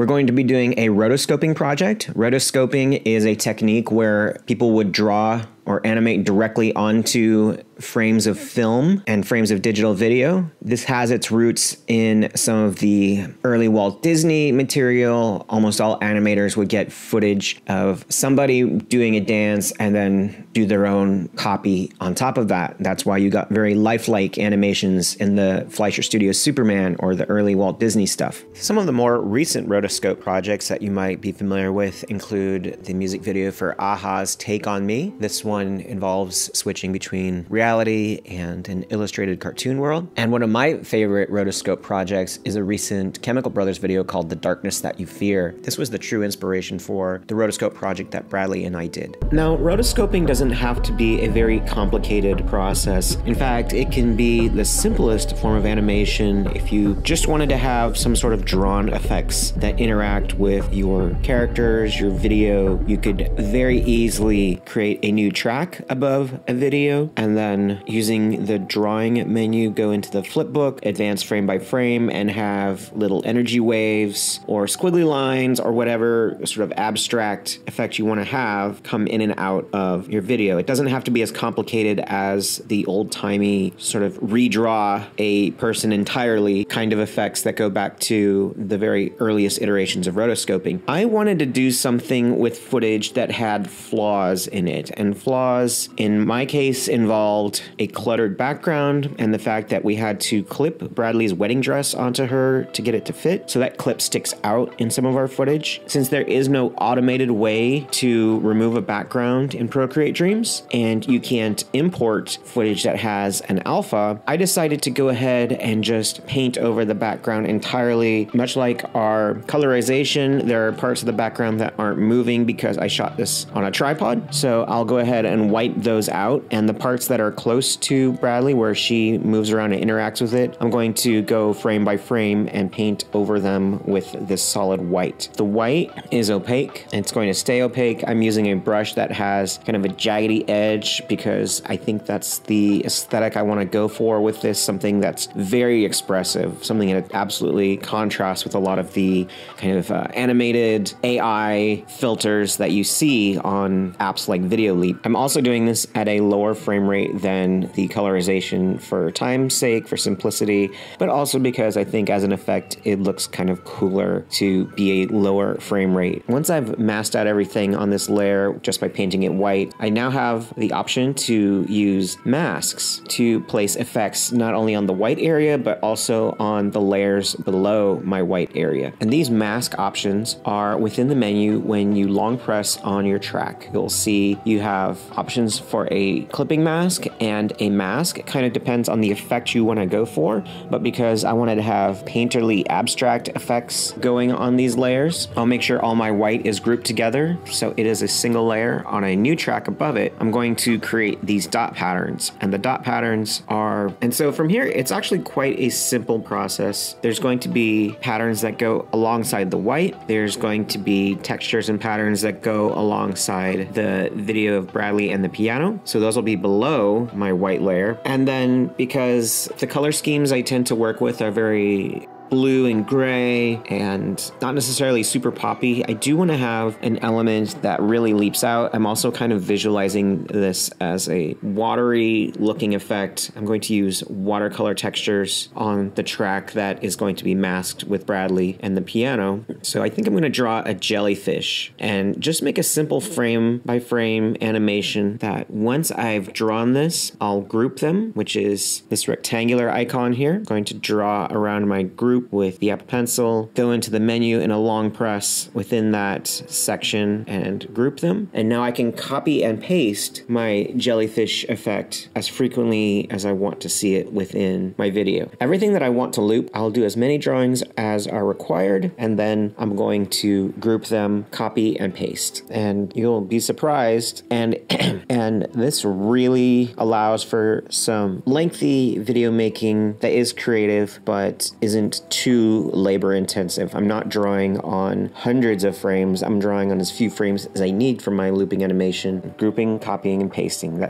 We're going to be doing a rotoscoping project. Rotoscoping is a technique where people would draw or animate directly onto frames of film and frames of digital video. This has its roots in some of the early Walt Disney material. Almost all animators would get footage of somebody doing a dance and then do their own copy on top of that. That's why you got very lifelike animations in the Fleischer Studios Superman or the early Walt Disney stuff. Some of the more recent rotoscope projects that you might be familiar with include the music video for a-ha's Take on Me. This one involves switching between reality and an illustrated cartoon world. And one of my favorite rotoscope projects is a recent Chemical Brothers video called The Darkness That You Fear. This was the true inspiration for the rotoscope project that Bradley and I did. Now, rotoscoping doesn't have to be a very complicated process. In fact, it can be the simplest form of animation if you just wanted to have some sort of drawn effects that interact with your characters, your video. You could very easily create a new track above a video and then using the drawing menu go into the flipbook, advance frame by frame, and have little energy waves or squiggly lines or whatever sort of abstract effect you want to have come in and out of your video. It doesn't have to be as complicated as the old timey sort of redraw a person entirely kind of effects that go back to the very earliest iterations of rotoscoping. I wanted to do something with footage that had flaws in it, and flaws in my case involved a cluttered background and the fact that we had to clip Bradley's wedding dress onto her to get it to fit. So that clip sticks out in some of our footage. Since there is no automated way to remove a background in Procreate Dreams, and you can't import footage that has an alpha, I decided to go ahead and just paint over the background entirely. Much like our colorization, there are parts of the background that aren't moving because I shot this on a tripod. So I'll go ahead and wipe those out. And the parts that are close to Bradley, where she moves around and interacts with it, I'm going to go frame by frame and paint over them with this solid white. The white is opaque. It's going to stay opaque. I'm using a brush that has kind of a jaggedy edge because I think that's the aesthetic I want to go for with this. Something that's very expressive, something that absolutely contrasts with a lot of the kind of uh, animated AI filters that you see on apps like Videoleap. I'm also doing this at a lower frame rate than the colorization for time's sake, for simplicity, but also because I think as an effect, it looks kind of cooler to be a lower frame rate. Once I've masked out everything on this layer just by painting it white, I now have the option to use masks to place effects not only on the white area, but also on the layers below my white area. And these mask options are within the menu when you long press on your track. You'll see you have options for a clipping mask and a mask. It kind of depends on the effect you want to go for, but because I wanted to have painterly abstract effects going on these layers, I'll make sure all my white is grouped together so it is a single layer. On a new track above it, I'm going to create these dot patterns, and the dot patterns are, and so from here, it's actually quite a simple process. There's going to be patterns that go alongside the white, there's going to be textures and patterns that go alongside the video of Bradley and the piano. So those will be below my white layer. And then because the color schemes I tend to work with are very blue and gray and not necessarily super poppy. I do want to have an element that really leaps out. I'm also kind of visualizing this as a watery looking effect. I'm going to use watercolor textures on the track that is going to be masked with Bradley and the piano. So I think I'm going to draw a jellyfish and just make a simple frame by frame animation that once I've drawn this, I'll group them, which is this rectangular icon here. I'm going to draw around my group group with the Apple Pencil, go into the menu in a long press within that section and group them. And now I can copy and paste my jellyfish effect as frequently as I want to see it within my video. Everything that I want to loop, I'll do as many drawings as are required, and then I'm going to group them, copy and paste. And you'll be surprised. And and this really allows for some lengthy video making that is creative but isn't too labor intensive. I'm not drawing on hundreds of frames. I'm drawing on as few frames as I need for my looping animation. Grouping, copying, and pasting. That's